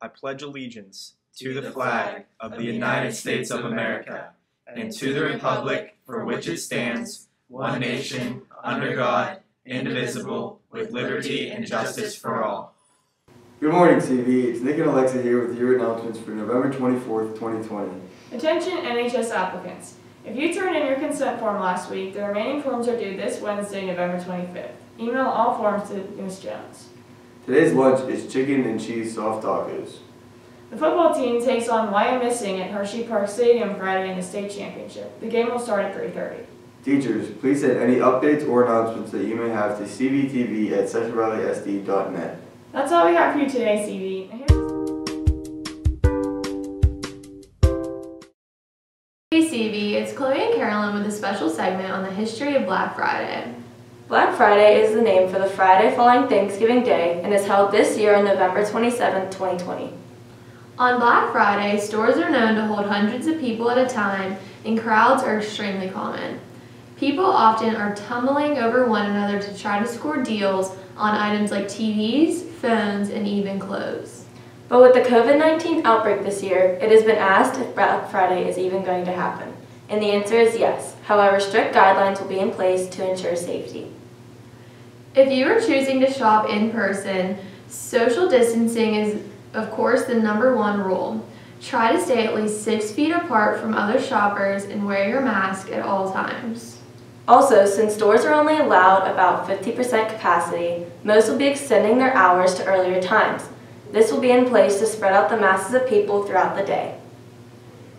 I pledge allegiance to the flag of the United States of America and to the republic for which it stands, one nation, under God, indivisible, with liberty and justice for all. Good morning, TV. It's Nick and Alexa here with your announcements for November 24th, 2020. Attention NHS applicants. If you turned in your consent form last week, the remaining forms are due this Wednesday, November 25th. Email all forms to Ms. Jones. Today's lunch is chicken and cheese soft tacos. The football team takes on Wyomissing at Hershey Park Stadium Friday in the state championship. The game will start at 3.30. Teachers, please send any updates or announcements that you may have to cvtv at centralvalleysd.net. That's all we have for you today, CV. Hey CV, it's Chloe and Carolyn with a special segment on the history of Black Friday. Black Friday is the name for the Friday following Thanksgiving Day and is held this year on November 27, 2020. On Black Friday, stores are known to hold hundreds of people at a time and crowds are extremely common. People often are tumbling over one another to try to score deals on items like TVs, phones, and even clothes. But with the COVID-19 outbreak this year, it has been asked if Black Friday is even going to happen. And the answer is yes. However, strict guidelines will be in place to ensure safety. If you are choosing to shop in person, social distancing is, of course, the number one rule. Try to stay at least six feet apart from other shoppers and wear your mask at all times. Also, since stores are only allowed about 50% capacity, most will be extending their hours to earlier times. This will be in place to spread out the masses of people throughout the day.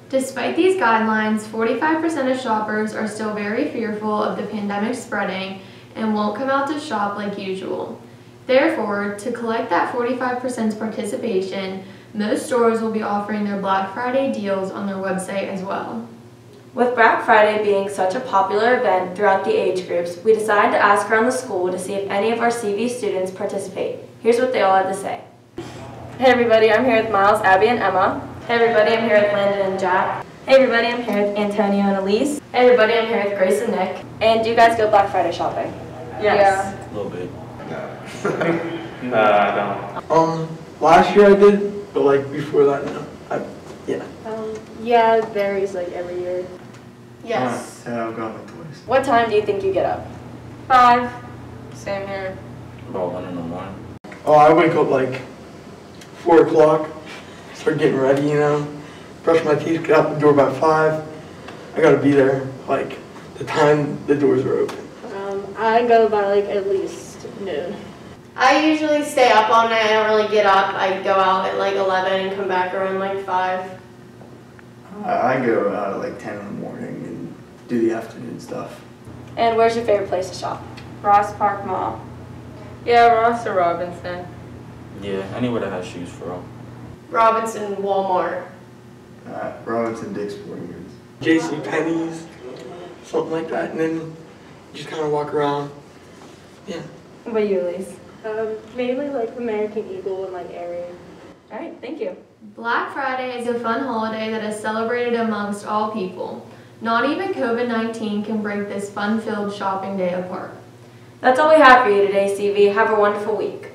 Despite these guidelines, 45% of shoppers are still very fearful of the pandemic spreading and won't come out to shop like usual. Therefore, to collect that 45% participation, most stores will be offering their Black Friday deals on their website as well. With Black Friday being such a popular event throughout the age groups, we decided to ask around the school to see if any of our CV students participate. Here's what they all had to say. Hey everybody, I'm here with Miles, Abby, and Emma. Hey everybody, I'm here with Landon and Jack. Hey everybody, I'm here with Antonio and Elise. Hey everybody, I'm here with Grace and Nick. And do you guys go Black Friday shopping? Yes. A little bit. No, I don't. Um, last year I did, but like before that, no. I, yeah. Um, yeah, it varies like every year. Yes. Yeah, I've gone like twice. What time do you think you get up? Five. Same here. About one in the morning. Oh, I wake up like four o'clock, start getting ready, you know, brush my teeth, get out the door by five. I gotta be there like the time the doors are open. Um, I go by like at least noon. I usually stay up all night. I don't really get up. I go out at like 11 and come back around like 5. I I go out at like 10 in the morning and do the afternoon stuff. And where's your favorite place to shop? Ross Park Mall. Yeah, Ross or Robinson. Yeah, anywhere that has shoes for all. Robinson, Walmart. Robinson Dick's Sporting Goods. J.C. Penney's, something like that, and then you just kind of walk around. Yeah. What about you, Elise? Um, mainly like American Eagle and like Aerie. All right, thank you. Black Friday is a fun holiday that is celebrated amongst all people. Not even COVID-19 can break this fun-filled shopping day apart. That's all we have for you today, CV. Have a wonderful week.